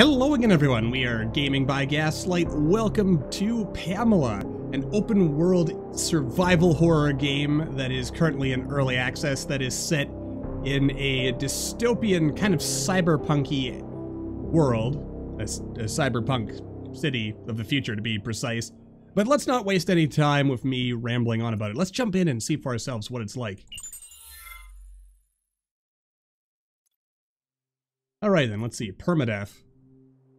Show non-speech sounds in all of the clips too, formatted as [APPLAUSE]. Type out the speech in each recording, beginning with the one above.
Hello again, everyone. We are Gaming by Gaslight. Welcome to Pamela, an open world survival horror game that is currently in early access that is set in a dystopian, kind of cyberpunky world, a, a cyberpunk city of the future to be precise. But let's not waste any time with me rambling on about it. Let's jump in and see for ourselves what it's like. Alright then, let's see. Permadeath.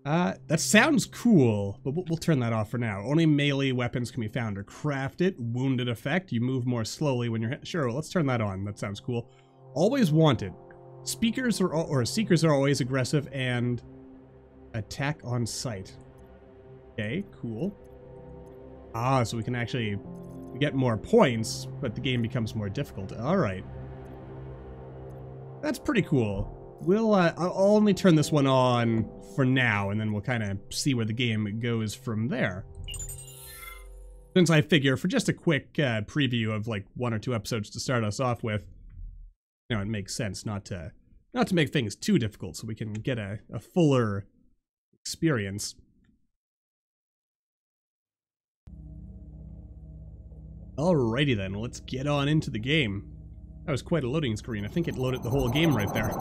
Uh, that sounds cool, but we'll, we'll, turn that off for now. Only melee weapons can be found or crafted. Wounded effect. You move more slowly when you're. Sure, let's turn that on. That sounds cool. Always wanted. Speakers are or seekers are always aggressive and attack on sight. Okay, cool. Ah, so we can actually get more points, but the game becomes more difficult. All right. That's pretty cool. We'll, uh, I'll only turn this one on for now, and then we'll kind of see where the game goes from there. Since I figure, for just a quick uh, preview of like one or two episodes to start us off with, you know, it makes sense not to not to make things too difficult, so we can get a, a fuller experience. Alrighty then, let's get on into the game. That was quite a loading screen. I think it loaded the whole game right there.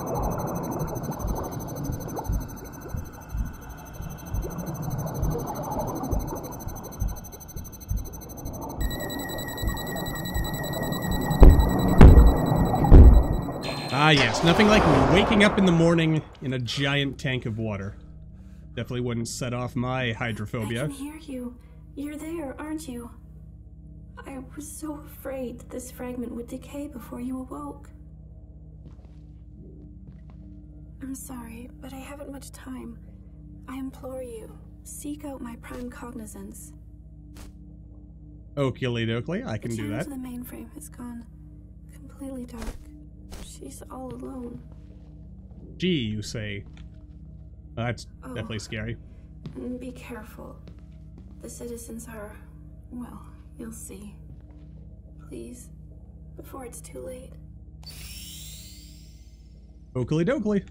Ah yes, nothing like waking up in the morning in a giant tank of water. Definitely wouldn't set off my hydrophobia. I can hear you. You're there, aren't you? I was so afraid that this fragment would decay before you awoke. I'm sorry, but I haven't much time. I implore you, seek out my prime cognizance. Oakley dokley, I can do that. The mainframe has gone completely dark. She's all alone. Gee, you say. Well, that's oh, definitely scary. Be careful. The citizens are, well, You'll see. Please, before it's too late. Oakley dokley.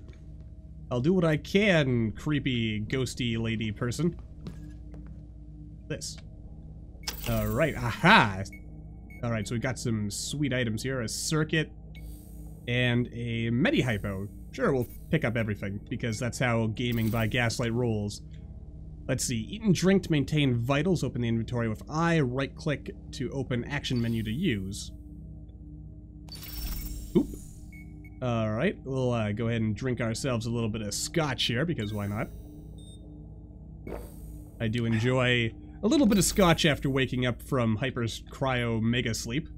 I'll do what I can, creepy, ghosty lady person. This. Alright, aha! Alright, so we've got some sweet items here. A circuit and a medi-hypo. Sure, we'll pick up everything, because that's how gaming by Gaslight rolls. Let's see, eat and drink to maintain vitals, open the inventory with I, right click to open action menu to use. Oop. Alright, we'll uh, go ahead and drink ourselves a little bit of scotch here, because why not? I do enjoy a little bit of scotch after waking up from Hyper's cryo mega sleep.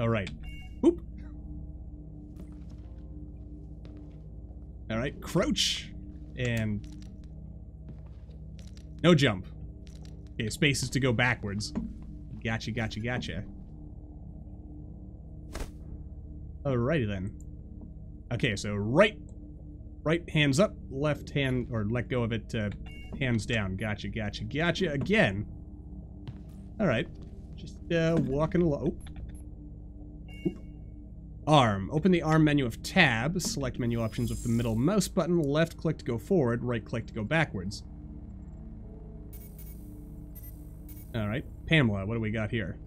Alright. Oop. Alright, crouch. And no jump. Okay, space is to go backwards. Gotcha, gotcha, gotcha. Alrighty then. Okay, so right, right hands up, left hand, or let go of it, uh, hands down. Gotcha, gotcha, gotcha again. Alright. Just, uh, walking along. Oh. Arm. Open the arm menu of tab. Select menu options with the middle mouse button. Left click to go forward. Right click to go backwards. Alright, Pamela, what do we got here?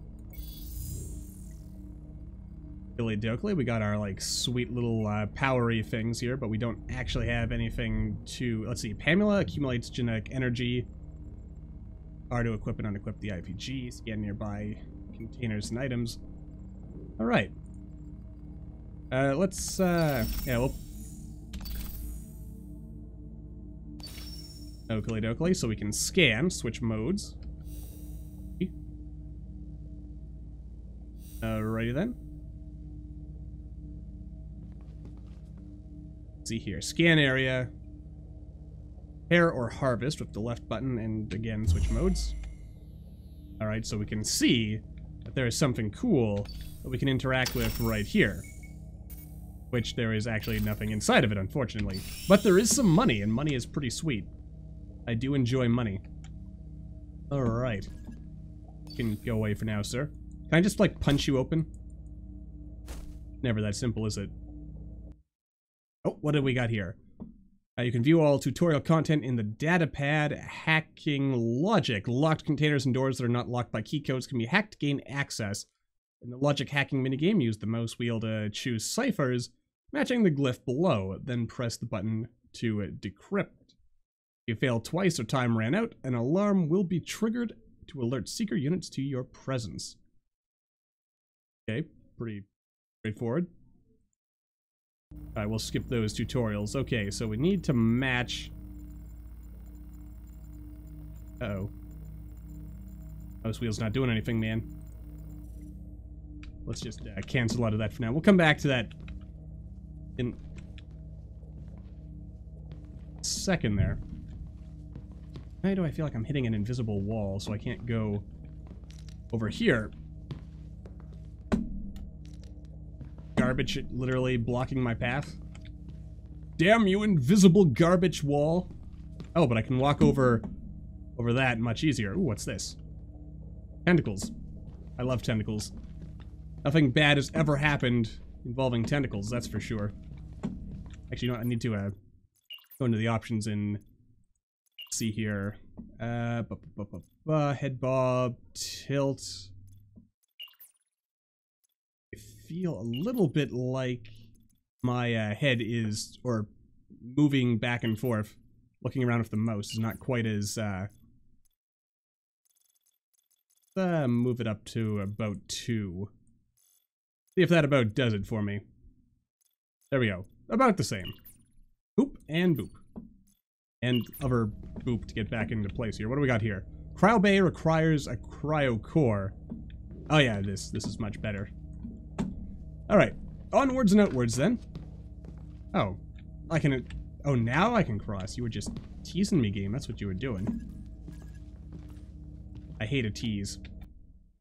Billy Dokley, we got our, like, sweet little, uh, powery things here, but we don't actually have anything to... Let's see, Pamela accumulates genetic energy. R to equip and unequip the IPG, scan nearby containers and items. Alright. Uh, let's, uh, yeah, we'll... Oakley dokley, so we can scan, switch modes. Alrighty then. Let's see here. Scan area. Hair or harvest with the left button and again switch modes. Alright, so we can see that there is something cool that we can interact with right here. Which there is actually nothing inside of it, unfortunately. But there is some money, and money is pretty sweet. I do enjoy money. Alright. Can go away for now, sir. Can I just, like, punch you open? Never that simple, is it? Oh, what do we got here? Uh, you can view all tutorial content in the datapad. Hacking logic. Locked containers and doors that are not locked by keycodes can be hacked to gain access. In the logic hacking minigame, use the mouse wheel to choose ciphers, matching the glyph below, then press the button to decrypt. If you fail twice or time ran out, an alarm will be triggered to alert seeker units to your presence. Okay, pretty straightforward. Alright, we'll skip those tutorials. Okay, so we need to match... Uh oh Mouse wheel's not doing anything, man. Let's just uh, cancel out of that for now. We'll come back to that in a second there. Why do I feel like I'm hitting an invisible wall so I can't go over here? Garbage literally blocking my path. Damn you, invisible garbage wall. Oh, but I can walk over over that much easier. Ooh, what's this? Tentacles. I love tentacles. Nothing bad has ever happened involving tentacles, that's for sure. Actually, you know? I need to uh, go into the options and see here. Uh, head bob, tilt. I feel a little bit like my uh, head is, or moving back and forth, looking around with the mouse is not quite as, uh, uh, move it up to about two. See if that about does it for me. There we go. About the same. Boop and boop. And other boop to get back into place here. What do we got here? Cryo Bay requires a cryo core. Oh yeah, this this is much better. Alright. Onwards and outwards then. Oh. I can... Oh, now I can cross. You were just teasing me, game. That's what you were doing. I hate a tease.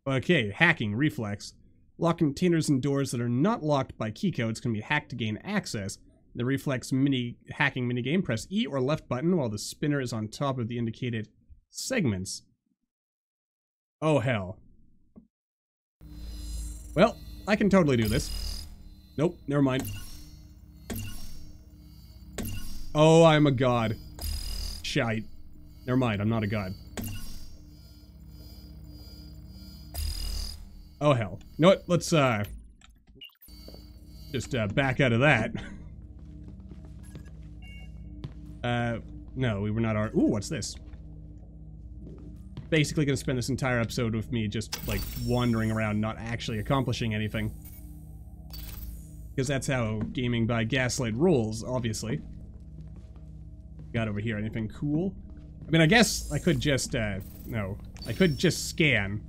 Okay, hacking, reflex. Lock containers and doors that are not locked by keycodes can be hacked to gain access. The reflex mini hacking minigame, press E or left button while the spinner is on top of the indicated segments. Oh hell. Well, I can totally do this. Nope, never mind. Oh, I'm a god. Shite. Never mind, I'm not a god. Oh, hell. You know what? Let's, uh... Just, uh, back out of that. [LAUGHS] uh, no, we were not our... Ooh, what's this? Basically gonna spend this entire episode with me just, like, wandering around, not actually accomplishing anything. Because that's how gaming by gaslight rolls, obviously. Got over here anything cool? I mean, I guess I could just, uh, no. I could just scan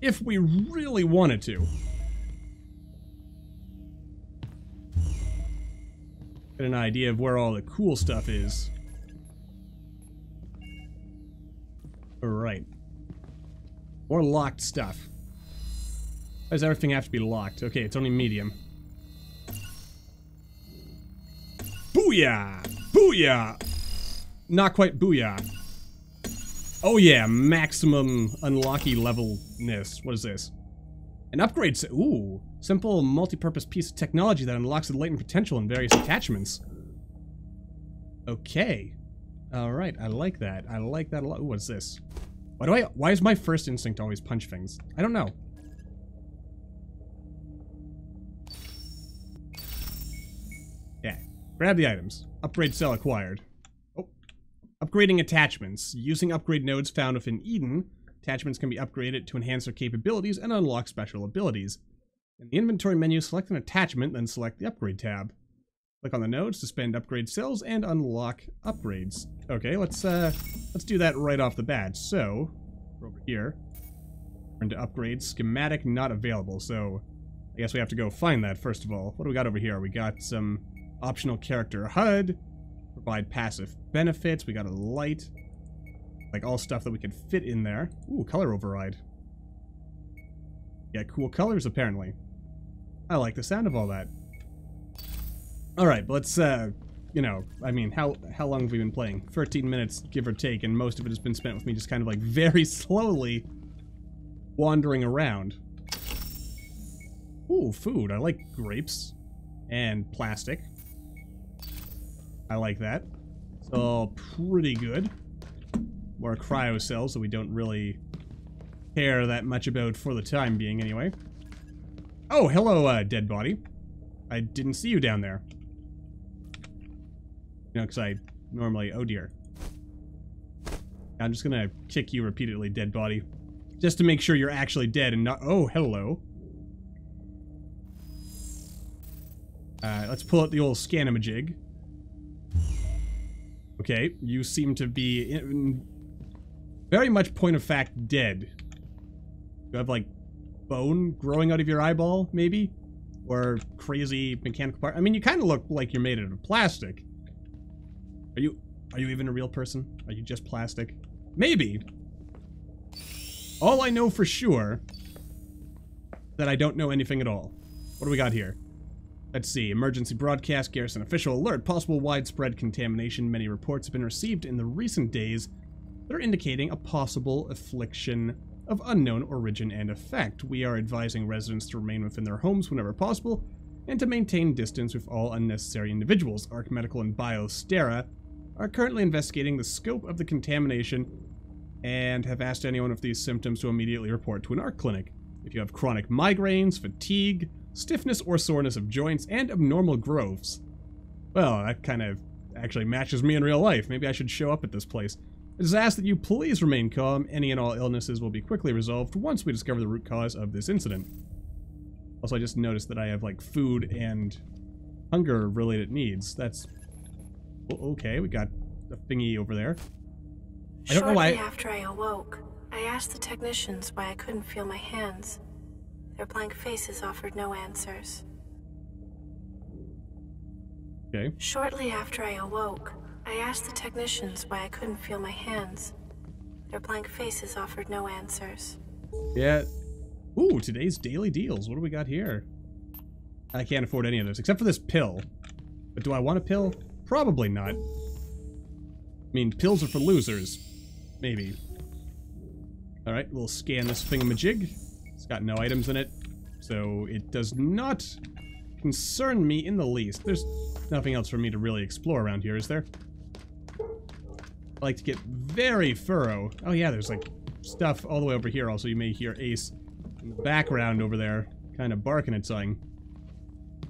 if we really wanted to. Get an idea of where all the cool stuff is. Alright. More locked stuff. Why does everything have to be locked? Okay, it's only medium. Booyah! Booyah! Not quite booyah. Oh yeah, maximum unlocky levelness. What is this? An upgrade set. Ooh. Simple multi-purpose piece of technology that unlocks the latent potential in various attachments. Okay. Alright, I like that. I like that a lot. What's this? Why do I- why is my first instinct always punch things? I don't know. Yeah. Grab the items. Upgrade cell acquired. Oh, upgrading attachments. Using upgrade nodes found within Eden, attachments can be upgraded to enhance their capabilities and unlock special abilities. In the inventory menu, select an attachment, then select the upgrade tab. Click on the nodes to spend upgrade cells and unlock upgrades. Okay, let's uh, let's do that right off the bat. So, over here, turn to upgrade schematic not available. So, I guess we have to go find that first of all. What do we got over here? We got some optional character HUD, Provide passive benefits. We got a light. Like all stuff that we can fit in there. Ooh, color override. Yeah, cool colors apparently. I like the sound of all that. Alright, let's, uh, you know, I mean, how how long have we been playing? 13 minutes, give or take, and most of it has been spent with me just kind of like [LAUGHS] very slowly wandering around. Ooh, food. I like grapes. And plastic. I like that. all pretty good. More cryo cells that we don't really care that much about for the time being, anyway. Oh, hello, uh, dead body. I didn't see you down there. You know, because I normally... Oh, dear. I'm just gonna kick you repeatedly, dead body. Just to make sure you're actually dead and not... Oh, hello. Uh, let's pull out the old scanamajig. Okay, you seem to be in, very much point of fact dead. You have like bone growing out of your eyeball, maybe? Or crazy mechanical part. I mean, you kind of look like you're made out of plastic. Are you are you even a real person? Are you just plastic? Maybe. All I know for sure that I don't know anything at all. What do we got here? Let's see. Emergency broadcast, garrison official alert, possible widespread contamination. Many reports have been received in the recent days that are indicating a possible affliction of unknown origin and effect. We are advising residents to remain within their homes whenever possible and to maintain distance with all unnecessary individuals. Arc Medical and Biostera are currently investigating the scope of the contamination and have asked anyone with these symptoms to immediately report to an ARC clinic. If you have chronic migraines, fatigue, stiffness or soreness of joints, and abnormal growths. Well, that kind of actually matches me in real life. Maybe I should show up at this place. It is asked that you please remain calm. Any and all illnesses will be quickly resolved once we discover the root cause of this incident. Also, I just noticed that I have, like, food and hunger-related needs. That's... Okay, we got a thingy over there. I don't Shortly know why... after I awoke, I asked the technicians why I couldn't feel my hands. Their blank faces offered no answers. Okay. Shortly after I awoke, I asked the technicians why I couldn't feel my hands. Their blank faces offered no answers. Yeah. Ooh, today's daily deals. What do we got here? I can't afford any of this, except for this pill. But do I want a pill? Probably not. I mean, pills are for losers. Maybe. Alright, we'll scan this thingamajig. It's got no items in it, so it does not concern me in the least. There's nothing else for me to really explore around here, is there? I like to get very thorough. Oh yeah, there's like stuff all the way over here also. You may hear Ace in the background over there, kind of barking at something.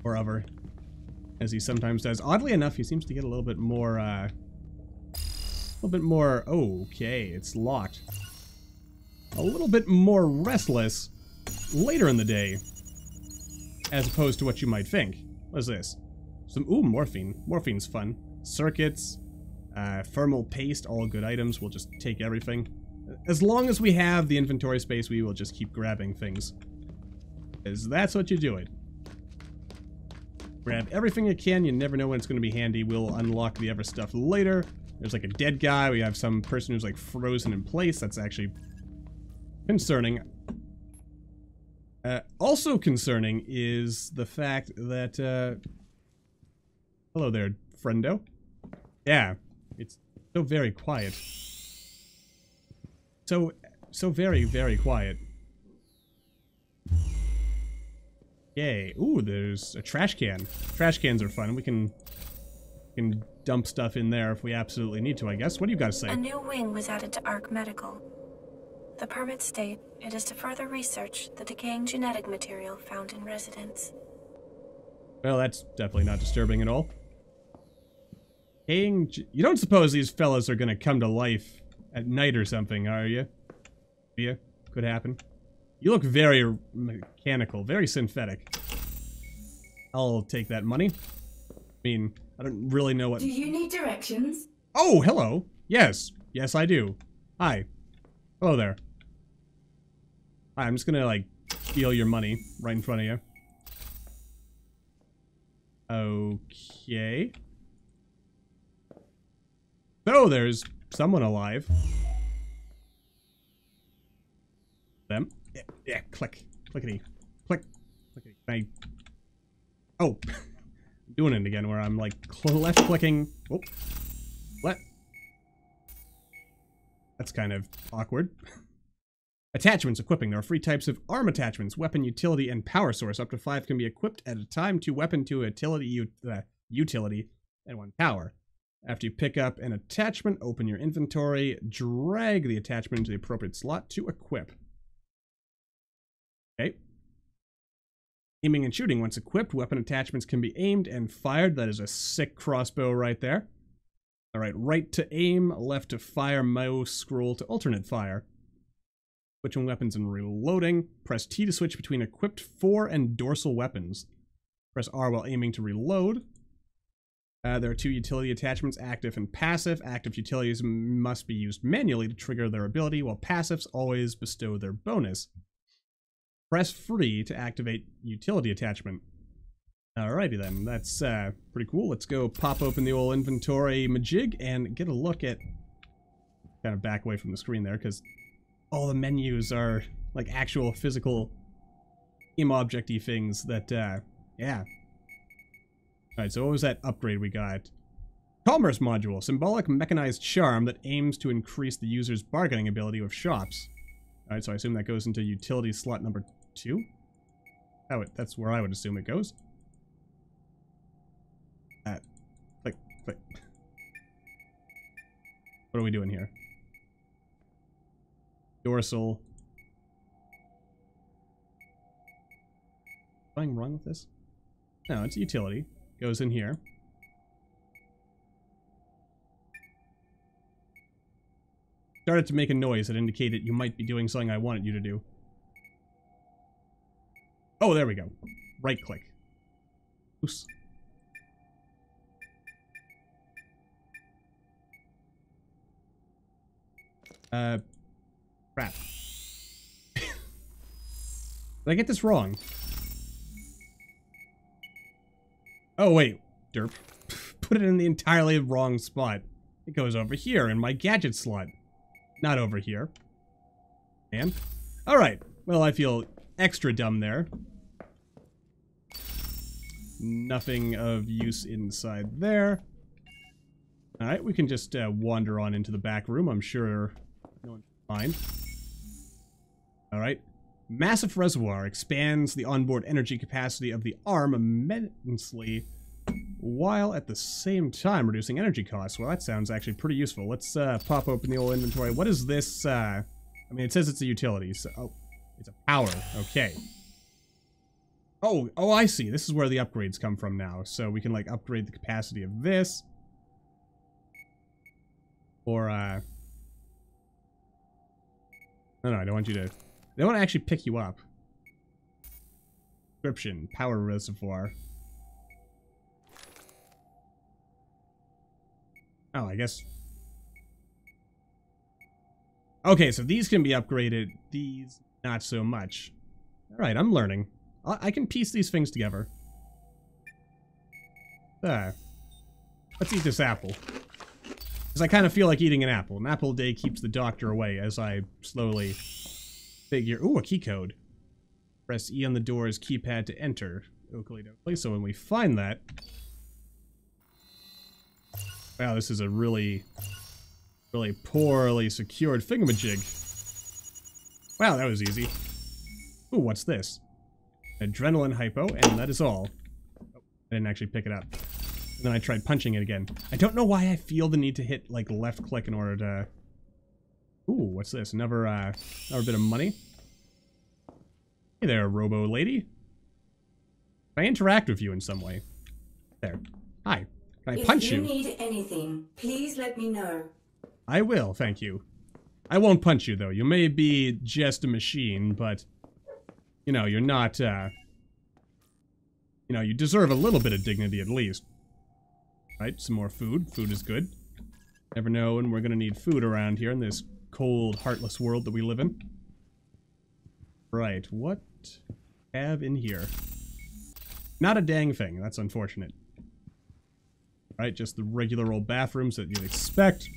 Or other. As he sometimes does. Oddly enough, he seems to get a little bit more, uh... A little bit more... Oh, okay, it's locked. A little bit more restless later in the day, as opposed to what you might think. What is this? Some, ooh, morphine. Morphine's fun. Circuits, uh, thermal paste, all good items. We'll just take everything. As long as we have the inventory space, we will just keep grabbing things. Because that's what you do it. Grab everything you can. You never know when it's going to be handy. We'll unlock the other stuff later. There's like a dead guy. We have some person who's like frozen in place. That's actually concerning. Uh, also concerning is the fact that, uh, hello there, friendo. Yeah, it's so very quiet. So, so very, very quiet. Yay. Ooh, there's a trash can. Trash cans are fun. We can, can dump stuff in there if we absolutely need to, I guess. What do you got to say? A new wing was added to ARC Medical. The permits state it is to further research the decaying genetic material found in residents. Well, that's definitely not disturbing at all. Decaying... You don't suppose these fellas are gonna come to life at night or something, are you? Yeah, could happen. You look very mechanical, very synthetic. I'll take that money. I mean, I don't really know what... Do you need directions? Oh, hello. Yes. Yes, I do. Hi. Hello there. I'm just gonna, like, steal your money right in front of you. Okay. So, there's someone alive. Them. Yeah, yeah click. Clickety. Click. Clickety. I... Oh. [LAUGHS] I'm doing it again where I'm, like, left clicking. Oh. What? That's kind of awkward. [LAUGHS] Attachments equipping. There are three types of arm attachments, weapon, utility, and power source. Up to five can be equipped at a time, two weapon, two utility, uh, utility, and one power. After you pick up an attachment, open your inventory, drag the attachment into the appropriate slot to equip. Okay. Aiming and shooting. Once equipped, weapon attachments can be aimed and fired. That is a sick crossbow right there. Alright, right to aim, left to fire, mouse scroll to alternate fire. Switching weapons and reloading. Press T to switch between equipped fore and dorsal weapons. Press R while aiming to reload. Uh, there are two utility attachments, active and passive. Active utilities must be used manually to trigger their ability, while passives always bestow their bonus. Press free to activate utility attachment. Alrighty then, that's uh, pretty cool. Let's go pop open the old inventory majig and get a look at... Kind of back away from the screen there, because all the menus are like actual physical game objecty things that, uh, yeah, Alright, so what was that upgrade we got? Commerce module, symbolic mechanized charm that aims to increase the user's bargaining ability with shops. Alright, so I assume that goes into utility slot number two? That's where I would assume it goes. Uh, click, click. What are we doing here? Dorsal. Something wrong with this? No, it's utility goes in here. Started to make a noise that indicated you might be doing something I wanted you to do. Oh, there we go. Right click. Oops. Uh, crap. [LAUGHS] Did I get this wrong? Oh, wait. Derp. [LAUGHS] Put it in the entirely wrong spot. It goes over here in my gadget slot. Not over here. And? Alright. Well, I feel extra dumb there. Nothing of use inside there. Alright, we can just uh, wander on into the back room. I'm sure no one will mind. Alright. Massive reservoir expands the onboard energy capacity of the arm immensely while at the same time reducing energy costs. Well, that sounds actually pretty useful. Let's uh, pop open the old inventory. What is this? Uh, I mean, it says it's a utility, so... Oh, it's a power. Okay. Oh, oh, I see. This is where the upgrades come from now. So we can, like, upgrade the capacity of this. Or, uh... No, no, I don't want you to... They want to actually pick you up. Description, power reservoir. Oh, I guess... Okay, so these can be upgraded. These, not so much. Alright, I'm learning. I, I can piece these things together. There. Let's eat this apple. Because I kind of feel like eating an apple. An apple a day keeps the doctor away as I slowly figure... Ooh, a key code. Press E on the door's keypad to enter. Oakley So when we find that... Wow, this is a really, really poorly secured thingamajig. Wow, that was easy. Ooh, what's this? Adrenaline hypo, and that is all. Oh, I didn't actually pick it up. And then I tried punching it again. I don't know why I feel the need to hit, like, left click in order to... Ooh, what's this? Another, uh, another bit of money? Hey there, robo lady. I interact with you in some way. There. Hi. Can I if punch you? If you need anything, please let me know. I will, thank you. I won't punch you, though. You may be just a machine, but... You know, you're not, uh... You know, you deserve a little bit of dignity, at least. Right, some more food. Food is good. Never know when we're gonna need food around here in this cold, heartless world that we live in. Right, what have in here? Not a dang thing. That's unfortunate. Right, just the regular old bathrooms that you'd expect.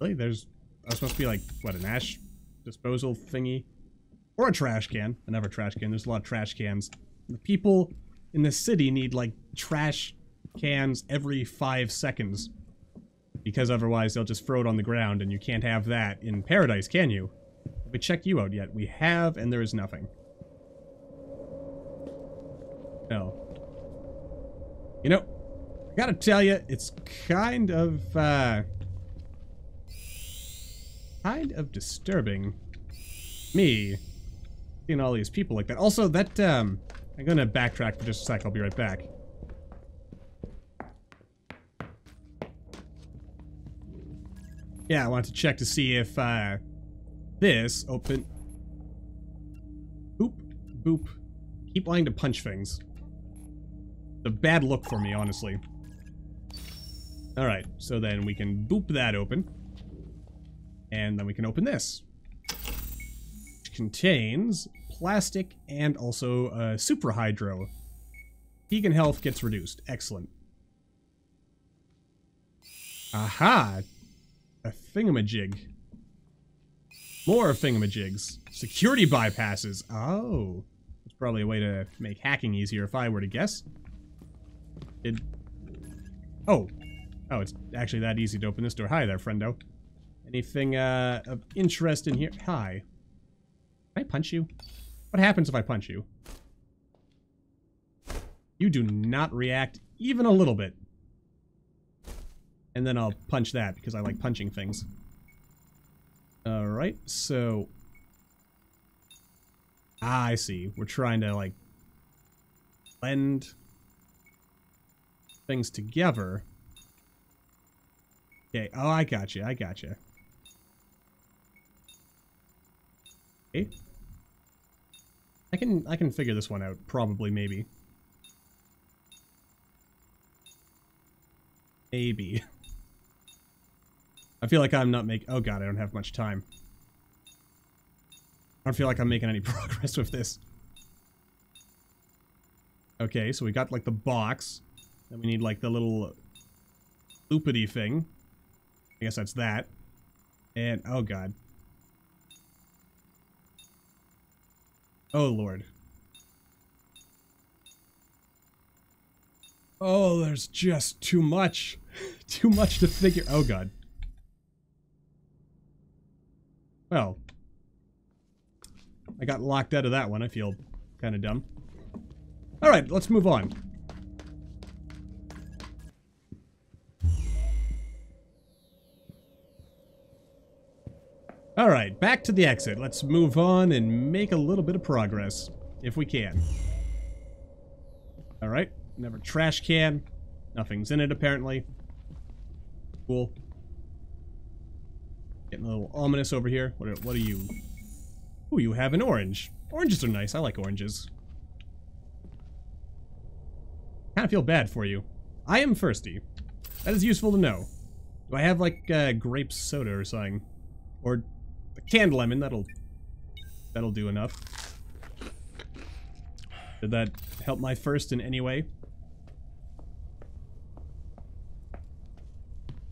Really? There's... That's supposed to be like, what, an ash disposal thingy? Or a trash can. Another trash can. There's a lot of trash cans. The people in the city need, like, trash cans every five seconds. Because otherwise they'll just throw it on the ground, and you can't have that in paradise, can you? Have we checked you out yet? We have, and there is nothing. No. You know, I Gotta tell you, it's kind of, uh... Kind of disturbing. Me. Seeing all these people like that. Also, that, um... I'm gonna backtrack for just a sec, I'll be right back. Yeah, I wanted to check to see if, uh... This, open... Boop, boop. Keep wanting to punch things. The bad look for me, honestly. Alright, so then we can boop that open. And then we can open this. Which contains plastic and also uh, super hydro. Vegan health gets reduced. Excellent. Aha! A thingamajig. More thingamajigs. Security bypasses. Oh. That's probably a way to make hacking easier if I were to guess. It... Oh. Oh, it's actually that easy to open this door. Hi there, friendo. Anything uh, of interest in here? Hi. Can I punch you? What happens if I punch you? You do not react even a little bit. And then I'll punch that because I like punching things. Alright, so... Ah, I see. We're trying to, like, blend things together. Okay, oh, I got you, I got you. Okay. I can I can figure this one out, probably, maybe. Maybe. I feel like I'm not making... Oh god, I don't have much time. I don't feel like I'm making any [LAUGHS] progress with this. Okay, so we got, like, the box. Then we need, like, the little loopity thing. I guess that's that. And, oh god. Oh, Lord. Oh, there's just too much. [LAUGHS] too much to figure. Oh, God. Well. I got locked out of that one. I feel kind of dumb. Alright, let's move on. Alright, back to the exit. Let's move on and make a little bit of progress. If we can. Alright, another trash can. Nothing's in it, apparently. Cool. Getting a little ominous over here. What are, what are you? Ooh, you have an orange. Oranges are nice. I like oranges. Kind of feel bad for you. I am thirsty. That is useful to know. Do I have, like, uh, grape soda or something? Or canned lemon, that'll that'll do enough. Did that help my first in any way?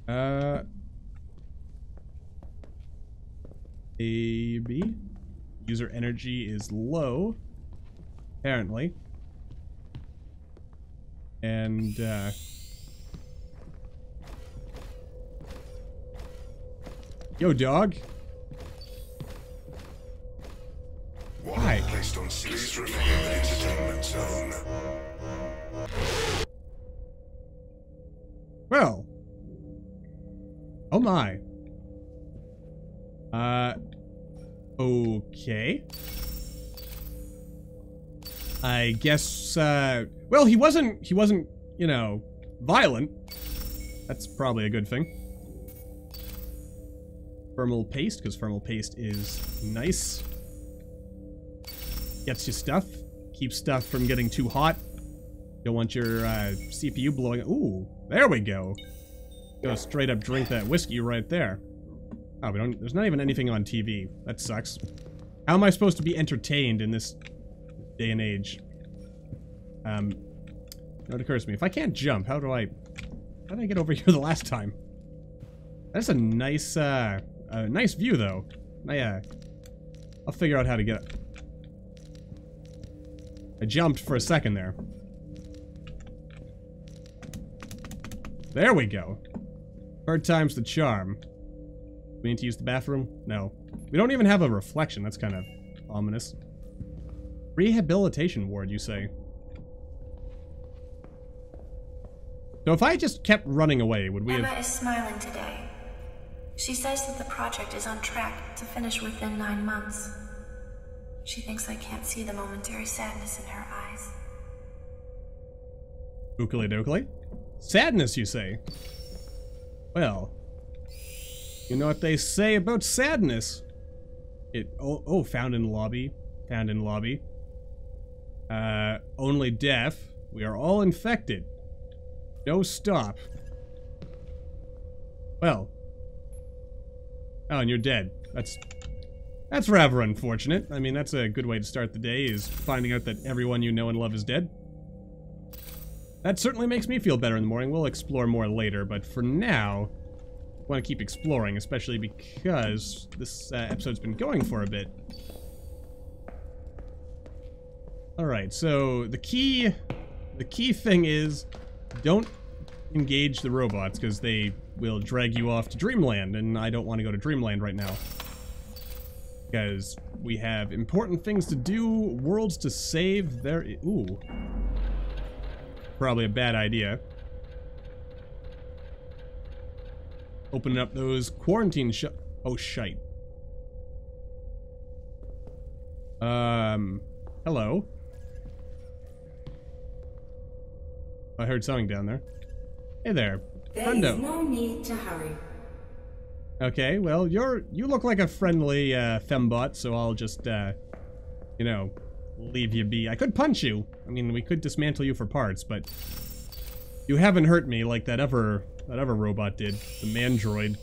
Uh A B. User energy is low. Apparently. And uh Yo, dog. Why? Placed on Please remain in the entertainment zone. Well. Oh my. Uh. Okay. I guess, uh, well, he wasn't, he wasn't, you know, violent. That's probably a good thing. Thermal paste, because thermal paste is nice. Gets you stuff. Keeps stuff from getting too hot. Don't want your uh, CPU blowing. Ooh, there we go. Go straight up drink that whiskey right there. Oh, we don't. There's not even anything on TV. That sucks. How am I supposed to be entertained in this day and age? Um, it occurs to me. If I can't jump, how do I... How did I get over [LAUGHS] here the last time? That's a nice, uh, a nice view, though. I, uh, I'll figure out how to get I jumped for a second there. There we go. Third time's the charm. We need to use the bathroom? No. We don't even have a reflection. That's kind of ominous. Rehabilitation ward, you say? So if I just kept running away, would we Emma have... is smiling today. She says that the project is on track to finish within nine months. She thinks I can't see the momentary sadness in her eyes. Ookly dokily? Sadness, you say? Well, you know what they say about sadness. It, oh, oh, found in lobby. Found in lobby. Uh, only deaf. We are all infected. No stop. Well. Oh, and you're dead. That's that's rather unfortunate. I mean, that's a good way to start the day, is finding out that everyone you know and love is dead. That certainly makes me feel better in the morning. We'll explore more later, but for now, I want to keep exploring, especially because this uh, episode's been going for a bit. Alright, so the key... The key thing is, don't engage the robots, because they will drag you off to Dreamland, and I don't want to go to Dreamland right now. Because we have important things to do, worlds to save, there... Ooh. Probably a bad idea. Opening up those quarantine sh- Oh, shite. Um, hello? I heard something down there. Hey there. There Friendo. is no need to hurry. Okay, well, you're you look like a friendly uh, fembot, so I'll just, uh, you know, leave you be. I could punch you. I mean, we could dismantle you for parts, but you haven't hurt me like that other that other robot did. The mandroid.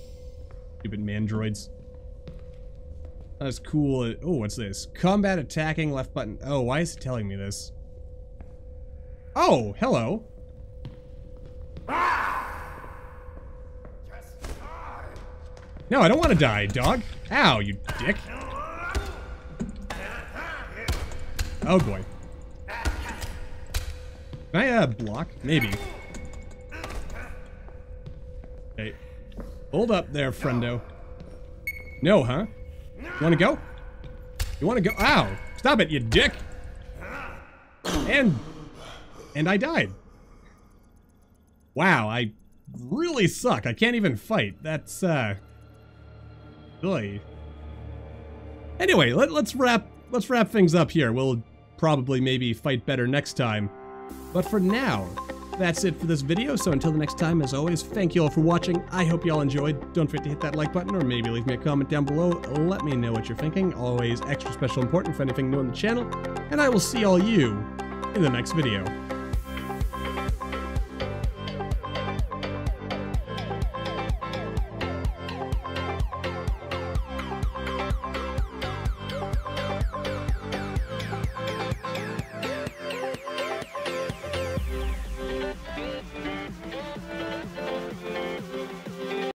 Stupid mandroids. That's cool. Oh, what's this? Combat attacking left button. Oh, why is it telling me this? Oh, hello. No, I don't want to die, dog. Ow, you dick. Oh boy. Can I, uh, block? Maybe. Hey. Hold up there, friendo. No, huh? You wanna go? You wanna go? Ow! Stop it, you dick! And... And I died. Wow, I really suck. I can't even fight. That's, uh... Anyway, let, let's wrap let's wrap things up here. We'll probably maybe fight better next time. But for now, that's it for this video. So until the next time, as always, thank you all for watching. I hope you all enjoyed. Don't forget to hit that like button or maybe leave me a comment down below. Let me know what you're thinking. Always extra special important for anything new on the channel. And I will see all you in the next video.